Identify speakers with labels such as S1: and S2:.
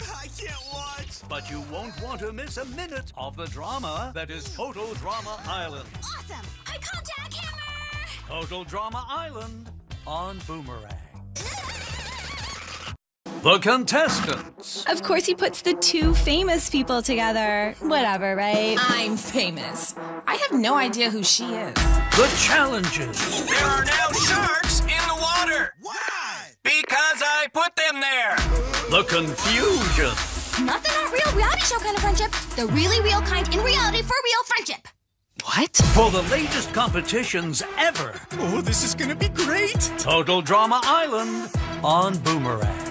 S1: I can't watch.
S2: But you won't want to miss a minute of the drama that is Total Drama Island.
S3: Awesome! I call Jackhammer!
S2: Total Drama Island on Boomerang. The contestants.
S4: Of course, he puts the two famous people together. Whatever, right?
S5: I'm famous. I have no idea who she is.
S2: The challenges.
S1: There are now sharks in the water. Why? Because I put them there.
S2: The confusion.
S3: Not the not real reality show kind of friendship. The really real kind in reality for real friendship.
S5: What?
S2: For the latest competitions ever.
S1: Oh, this is gonna be great.
S2: Total Drama Island on Boomerang.